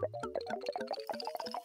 Thank you.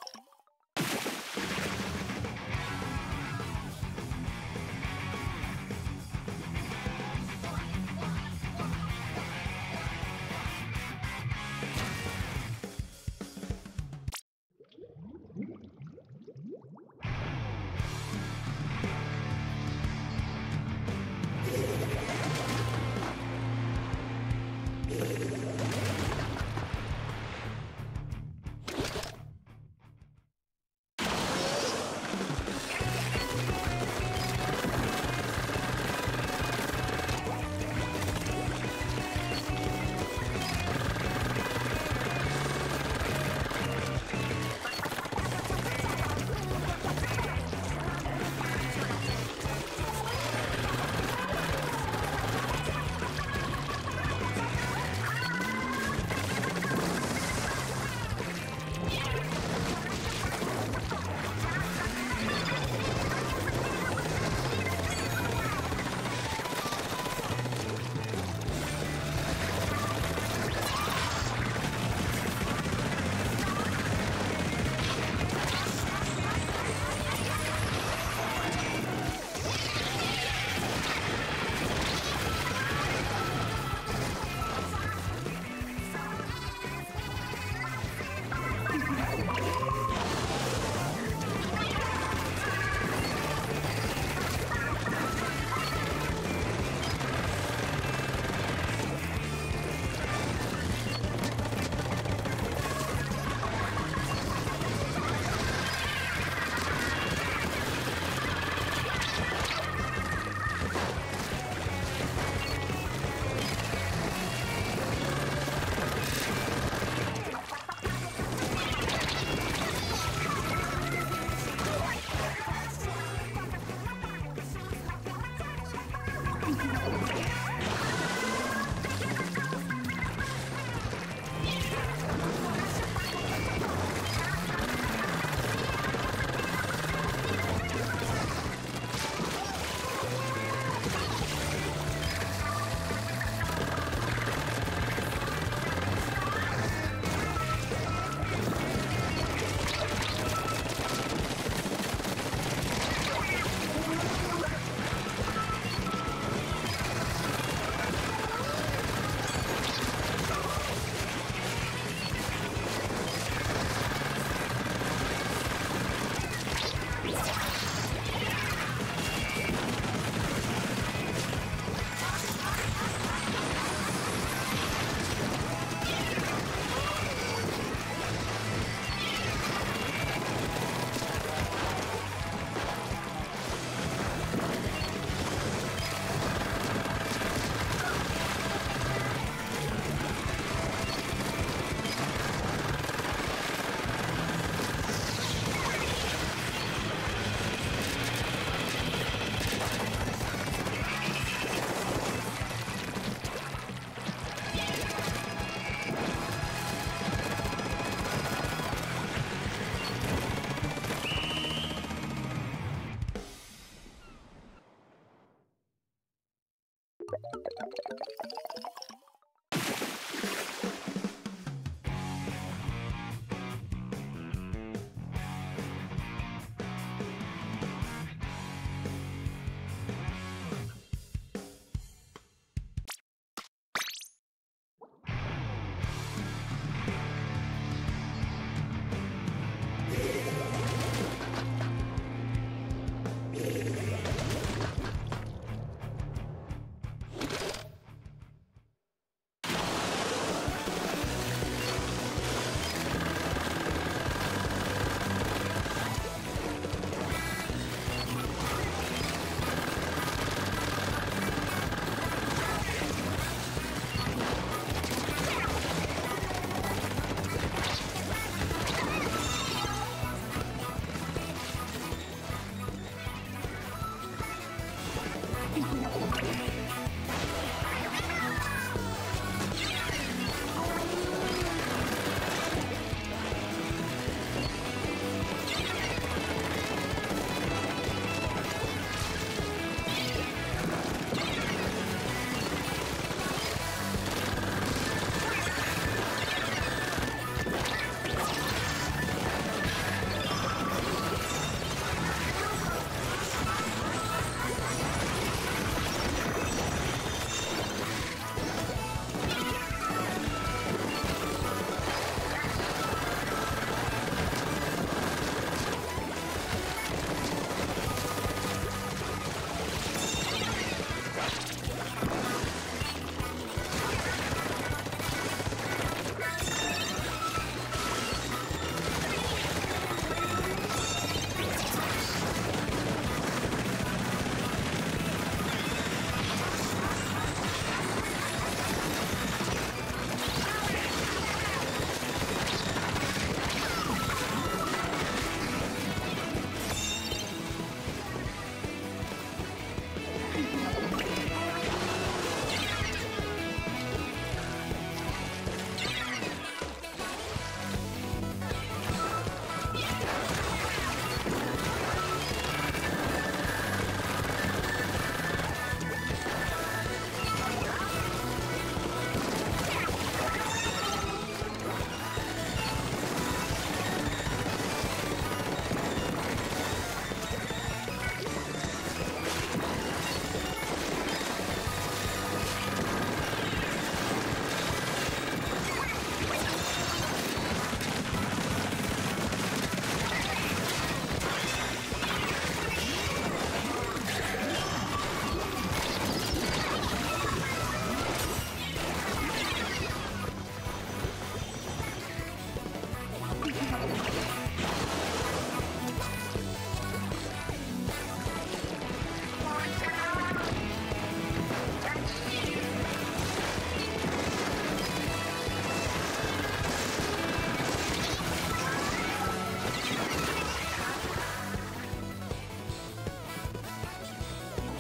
やった! Thank you.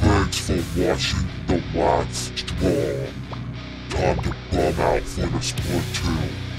Thanks for watching the Wax Strong. Time to bum out for the Splatoon.